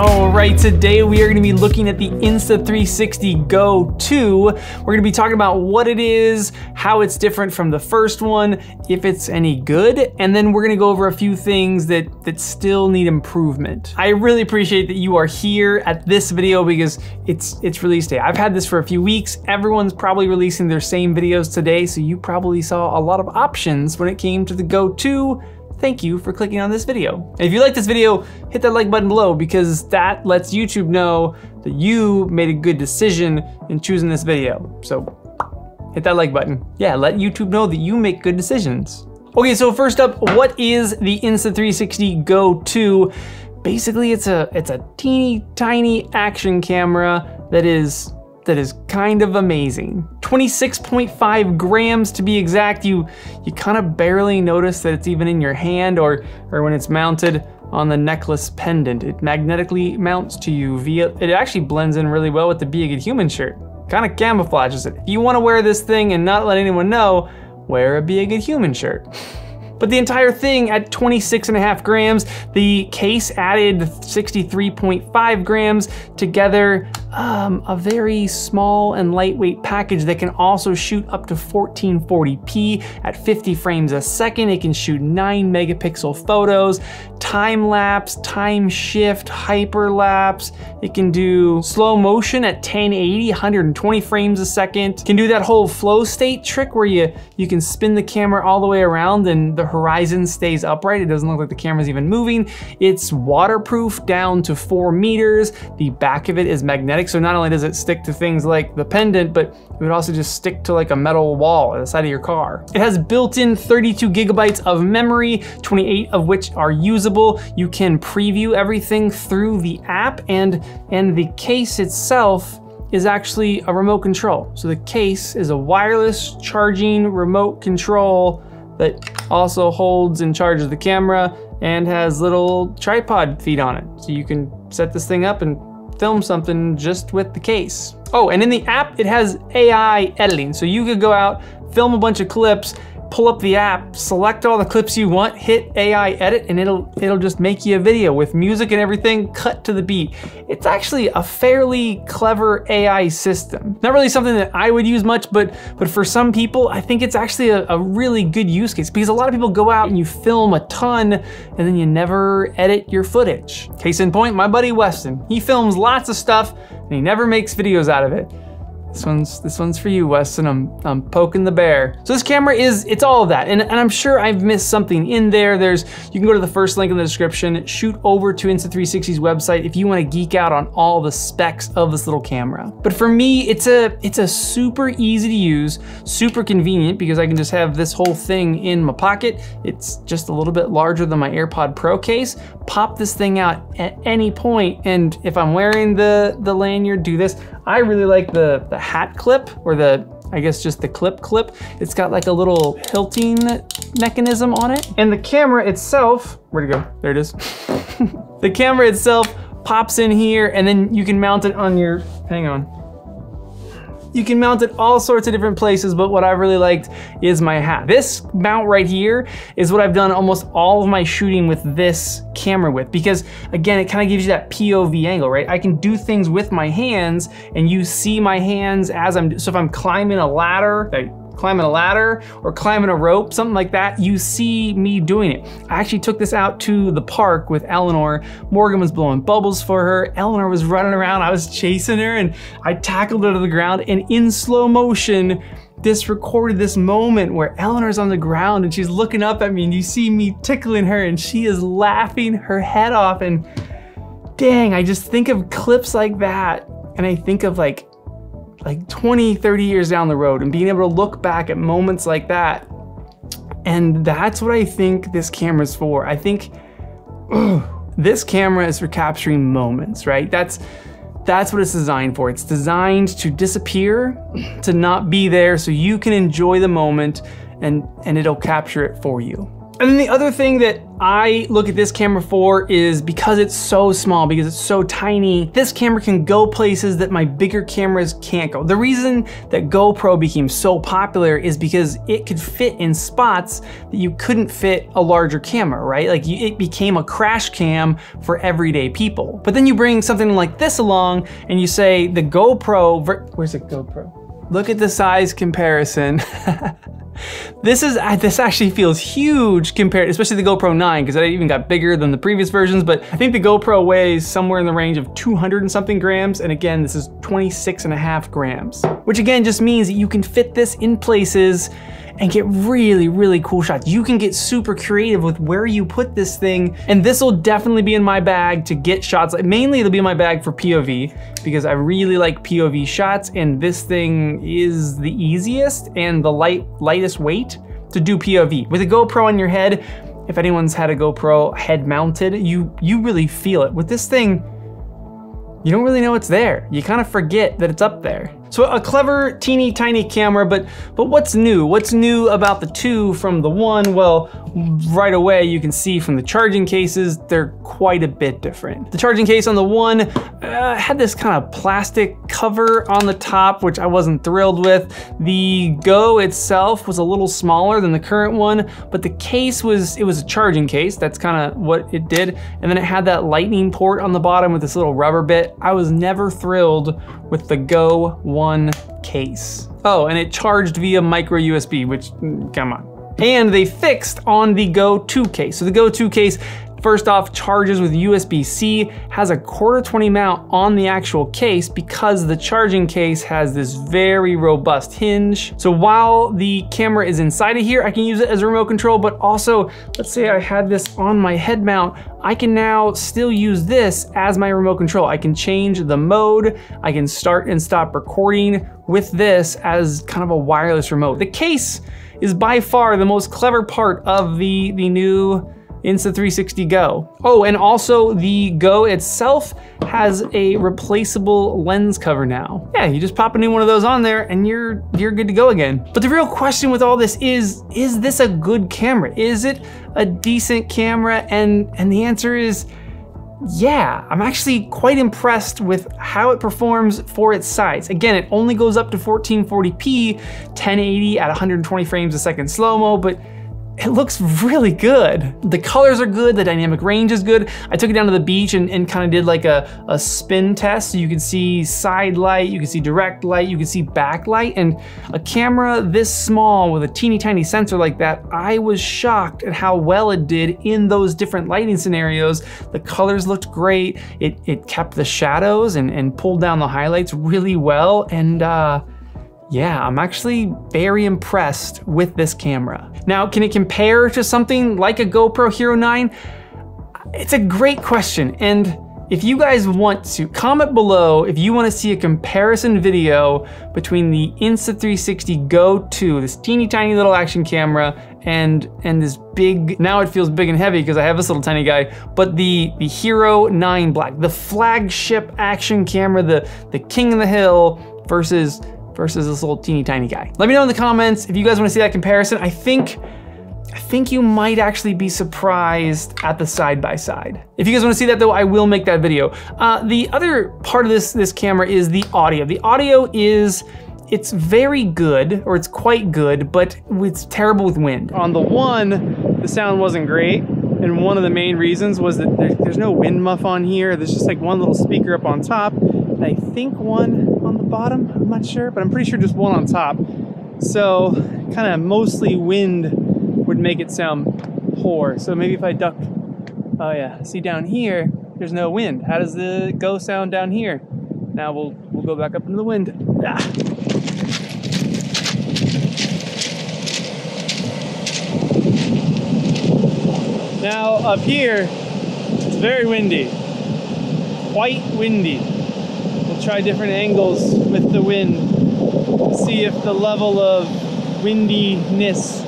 All right, today we are gonna be looking at the Insta360 Go 2. We're gonna be talking about what it is, how it's different from the first one, if it's any good, and then we're gonna go over a few things that, that still need improvement. I really appreciate that you are here at this video because it's, it's release day. I've had this for a few weeks. Everyone's probably releasing their same videos today, so you probably saw a lot of options when it came to the Go 2 thank you for clicking on this video. And if you like this video, hit that like button below because that lets YouTube know that you made a good decision in choosing this video. So hit that like button. Yeah, let YouTube know that you make good decisions. Okay, so first up, what is the Insta360 Go 2? Basically, it's a it's a teeny tiny action camera that is that is kind of amazing. 26.5 grams to be exact. You you kind of barely notice that it's even in your hand or, or when it's mounted on the necklace pendant. It magnetically mounts to you via, it actually blends in really well with the Be a Good Human shirt. Kind of camouflages it. If you want to wear this thing and not let anyone know, wear a Be a Good Human shirt. But the entire thing at 26 and a half grams, the case added 63.5 grams together, um, a very small and lightweight package that can also shoot up to 1440p at 50 frames a second. It can shoot nine megapixel photos, time lapse, time shift, hyperlapse. It can do slow motion at 1080, 120 frames a second. It can do that whole flow state trick where you, you can spin the camera all the way around and the horizon stays upright. It doesn't look like the camera's even moving. It's waterproof down to four meters. The back of it is magnetic, so not only does it stick to things like the pendant, but it would also just stick to like a metal wall at the side of your car. It has built-in 32 gigabytes of memory, 28 of which are usable. You can preview everything through the app and, and the case itself is actually a remote control. So the case is a wireless charging remote control that also holds and charges the camera and has little tripod feet on it. So you can set this thing up and film something just with the case. Oh, and in the app, it has AI editing. So you could go out, film a bunch of clips, pull up the app, select all the clips you want, hit AI edit, and it'll it'll just make you a video with music and everything cut to the beat. It's actually a fairly clever AI system. Not really something that I would use much, but but for some people, I think it's actually a, a really good use case because a lot of people go out and you film a ton and then you never edit your footage. Case in point, my buddy Weston. He films lots of stuff and he never makes videos out of it. This one's this one's for you, Weston. I'm I'm poking the bear. So this camera is it's all of that, and, and I'm sure I've missed something in there. There's you can go to the first link in the description, shoot over to Insta360's website if you want to geek out on all the specs of this little camera. But for me, it's a it's a super easy to use, super convenient because I can just have this whole thing in my pocket. It's just a little bit larger than my AirPod Pro case. Pop this thing out at any point, and if I'm wearing the the lanyard, do this. I really like the, the hat clip or the, I guess just the clip clip. It's got like a little hilting mechanism on it. And the camera itself, where'd it go? There it is. the camera itself pops in here and then you can mount it on your, hang on. You can mount it all sorts of different places, but what I really liked is my hat. This mount right here is what I've done almost all of my shooting with this camera with, because again, it kind of gives you that POV angle, right? I can do things with my hands and you see my hands as I'm, so if I'm climbing a ladder, like climbing a ladder or climbing a rope, something like that, you see me doing it. I actually took this out to the park with Eleanor. Morgan was blowing bubbles for her. Eleanor was running around. I was chasing her and I tackled her to the ground and in slow motion, this recorded this moment where Eleanor's on the ground and she's looking up at me and you see me tickling her and she is laughing her head off and dang, I just think of clips like that and I think of like like 20, 30 years down the road and being able to look back at moments like that. And that's what I think this camera's for. I think ugh, this camera is for capturing moments, right? That's that's what it's designed for. It's designed to disappear, to not be there so you can enjoy the moment and, and it'll capture it for you. And then the other thing that I look at this camera for is because it's so small, because it's so tiny, this camera can go places that my bigger cameras can't go. The reason that GoPro became so popular is because it could fit in spots that you couldn't fit a larger camera, right? Like you, it became a crash cam for everyday people. But then you bring something like this along and you say the GoPro, where's the GoPro? Look at the size comparison. This is this actually feels huge compared, especially the GoPro 9, because it even got bigger than the previous versions, but I think the GoPro weighs somewhere in the range of 200 and something grams, and again, this is 26 and a half grams, which again just means that you can fit this in places and get really, really cool shots. You can get super creative with where you put this thing, and this will definitely be in my bag to get shots. Mainly it'll be in my bag for POV, because I really like POV shots, and this thing is the easiest and the light lightest weight to do POV. With a GoPro on your head, if anyone's had a GoPro head mounted, you, you really feel it. With this thing, you don't really know it's there. You kind of forget that it's up there. So a clever, teeny tiny camera, but, but what's new? What's new about the two from the one? Well, right away you can see from the charging cases, they're quite a bit different. The charging case on the one uh, had this kind of plastic cover on the top, which I wasn't thrilled with. The Go itself was a little smaller than the current one, but the case was, it was a charging case. That's kind of what it did. And then it had that lightning port on the bottom with this little rubber bit. I was never thrilled with the Go 1 case. Oh, and it charged via micro USB, which, mm, come on. And they fixed on the Go 2 case. So the Go 2 case First off, charges with USB-C, has a quarter 20 mount on the actual case because the charging case has this very robust hinge. So while the camera is inside of here, I can use it as a remote control, but also, let's say I had this on my head mount, I can now still use this as my remote control. I can change the mode, I can start and stop recording with this as kind of a wireless remote. The case is by far the most clever part of the, the new Insta360 Go. Oh, and also the Go itself has a replaceable lens cover now. Yeah, you just pop a new one of those on there and you're you're good to go again. But the real question with all this is, is this a good camera? Is it a decent camera? And, and the answer is, yeah, I'm actually quite impressed with how it performs for its size. Again, it only goes up to 1440p, 1080 at 120 frames a second slow-mo, but it looks really good. The colors are good, the dynamic range is good. I took it down to the beach and, and kind of did like a, a spin test. So you can see side light, you can see direct light, you can see backlight, and a camera this small with a teeny tiny sensor like that, I was shocked at how well it did in those different lighting scenarios. The colors looked great. It, it kept the shadows and, and pulled down the highlights really well. And uh, yeah, I'm actually very impressed with this camera. Now, can it compare to something like a GoPro Hero 9? It's a great question, and if you guys want to, comment below if you want to see a comparison video between the Insta360 Go 2, this teeny tiny little action camera, and and this big, now it feels big and heavy because I have this little tiny guy, but the, the Hero 9 Black, the flagship action camera, the, the king of the hill versus versus this little teeny tiny guy. Let me know in the comments if you guys wanna see that comparison. I think I think you might actually be surprised at the side by side. If you guys wanna see that though, I will make that video. Uh, the other part of this, this camera is the audio. The audio is, it's very good, or it's quite good, but it's terrible with wind. On the one, the sound wasn't great, and one of the main reasons was that there's, there's no wind muff on here. There's just like one little speaker up on top, and I think one bottom. I'm not sure, but I'm pretty sure just one on top. So kind of mostly wind would make it sound poor. So maybe if I duck, oh yeah, see down here, there's no wind. How does the go sound down here? Now we'll we'll go back up into the wind. Ah. Now up here, it's very windy, quite windy try different angles with the wind to see if the level of windiness,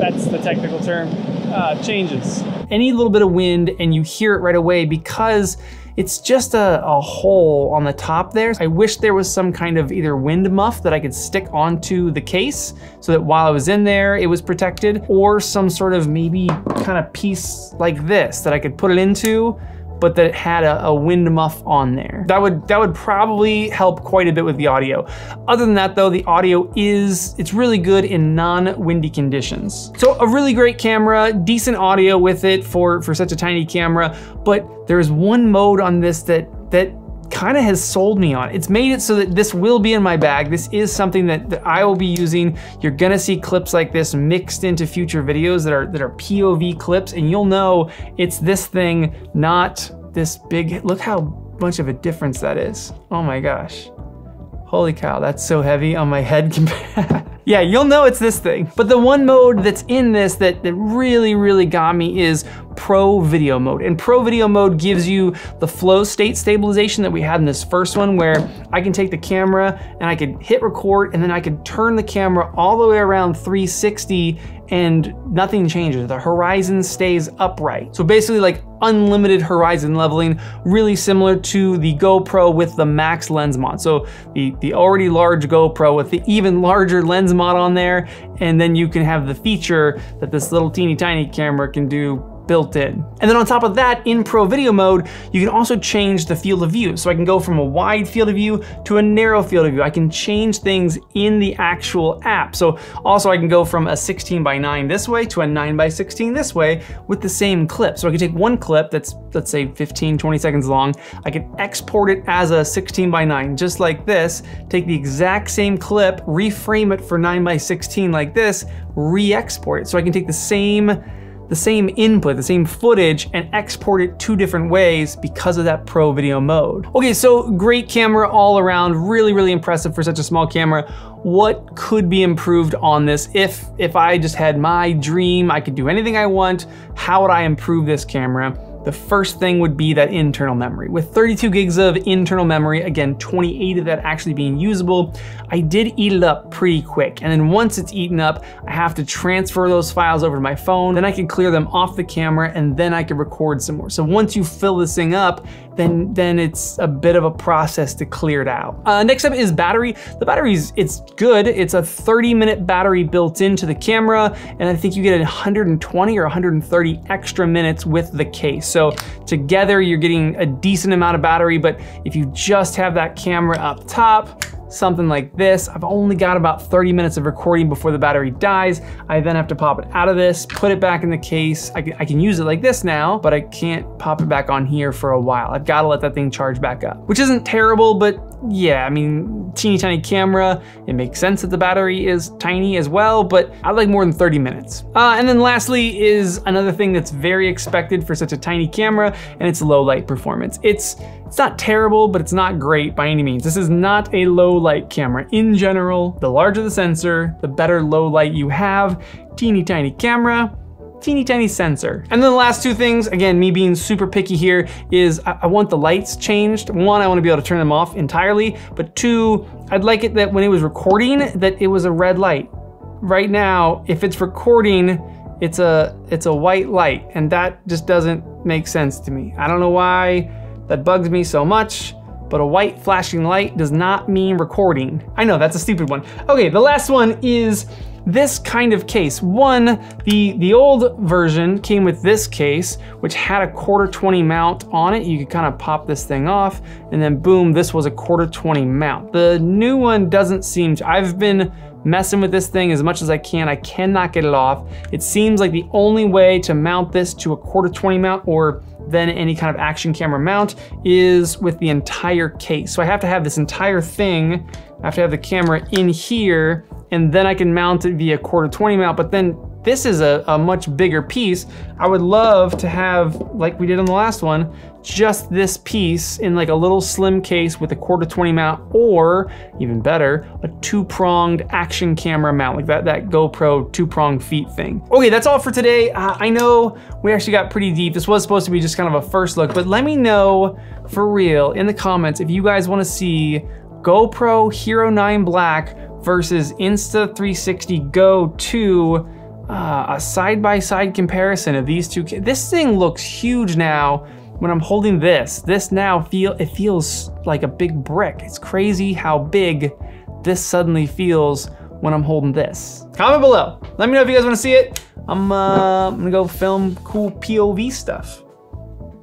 that's the technical term, uh, changes. Any little bit of wind and you hear it right away because it's just a, a hole on the top there. I wish there was some kind of either wind muff that I could stick onto the case so that while I was in there, it was protected, or some sort of maybe kind of piece like this that I could put it into but that it had a, a, wind muff on there. That would that would probably help quite a bit with the audio. Other than that though, the audio is, it's really good in non-windy conditions. So a really great camera, decent audio with it for, for such a tiny camera, but there's one mode on this that, that kind of has sold me on. It's made it so that this will be in my bag. This is something that, that I will be using. You're gonna see clips like this mixed into future videos that are, that are POV clips and you'll know it's this thing, not this big, look how much of a difference that is. Oh my gosh. Holy cow, that's so heavy on my head Yeah, you'll know it's this thing. But the one mode that's in this that, that really, really got me is Pro Video Mode. And Pro Video Mode gives you the flow state stabilization that we had in this first one where I can take the camera and I could hit record and then I could turn the camera all the way around 360 and nothing changes. The horizon stays upright. So basically like unlimited horizon leveling, really similar to the GoPro with the max lens mod. So the, the already large GoPro with the even larger lens mod on there, and then you can have the feature that this little teeny tiny camera can do built in. And then on top of that, in Pro Video mode, you can also change the field of view. So I can go from a wide field of view to a narrow field of view. I can change things in the actual app. So also I can go from a 16 by 9 this way to a 9 by 16 this way with the same clip. So I can take one clip that's, let's say 15, 20 seconds long. I can export it as a 16 by 9, just like this, take the exact same clip, reframe it for 9 by 16 like this, re-export it. So I can take the same the same input, the same footage, and export it two different ways because of that pro video mode. Okay, so great camera all around, really, really impressive for such a small camera. What could be improved on this? If, if I just had my dream, I could do anything I want, how would I improve this camera? The first thing would be that internal memory. With 32 gigs of internal memory, again, 28 of that actually being usable, I did eat it up pretty quick. And then once it's eaten up, I have to transfer those files over to my phone, then I can clear them off the camera, and then I can record some more. So once you fill this thing up, then, then it's a bit of a process to clear it out. Uh, next up is battery. The battery's, it's good. It's a 30 minute battery built into the camera, and I think you get 120 or 130 extra minutes with the case. So together you're getting a decent amount of battery, but if you just have that camera up top, something like this. I've only got about 30 minutes of recording before the battery dies. I then have to pop it out of this, put it back in the case. I can, I can use it like this now, but I can't pop it back on here for a while. I've gotta let that thing charge back up, which isn't terrible, but yeah, I mean, teeny tiny camera. It makes sense that the battery is tiny as well, but I like more than 30 minutes. Uh, and then lastly is another thing that's very expected for such a tiny camera, and it's low light performance. It's it's not terrible, but it's not great by any means. This is not a low light camera. In general, the larger the sensor, the better low light you have. Teeny tiny camera, teeny tiny sensor. And then the last two things, again, me being super picky here, is I, I, want the lights changed. One, I wanna be able to turn them off entirely, but two, I'd like it that when it was recording, that it was a red light. Right now, if it's recording, it's a, it's a white light, and that just doesn't make sense to me. I don't know why that bugs me so much, but a white flashing light does not mean recording. I know, that's a stupid one. Okay, the last one is this kind of case. One, the, the old version came with this case, which had a quarter 20 mount on it. You could kind of pop this thing off, and then boom, this was a quarter 20 mount. The new one doesn't seem to, I've been messing with this thing as much as I can. I cannot get it off. It seems like the only way to mount this to a quarter 20 mount or then any kind of action camera mount is with the entire case. So I have to have this entire thing, I have to have the camera in here, and then I can mount it via quarter 20 mount, but then this is a, a much bigger piece. I would love to have, like we did on the last one, just this piece in like a little slim case with a quarter 20 mount, or even better, a two-pronged action camera mount, like that, that GoPro two-pronged feet thing. Okay, that's all for today. Uh, I know we actually got pretty deep. This was supposed to be just kind of a first look, but let me know for real in the comments if you guys wanna see GoPro Hero 9 Black versus Insta360 Go 2 uh, a side-by-side -side comparison of these two. This thing looks huge now when I'm holding this, this now feel it feels like a big brick. It's crazy how big this suddenly feels when I'm holding this. Comment below. Let me know if you guys want to see it. I'm, uh, I'm gonna go film cool POV stuff.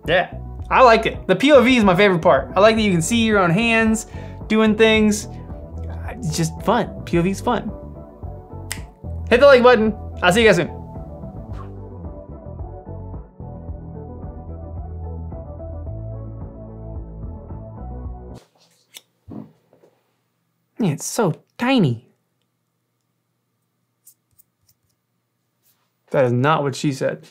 Yeah, I like it. The POV is my favorite part. I like that you can see your own hands doing things. It's just fun. POV is fun. Hit the like button. You guys soon. It's so tiny. That is not what she said.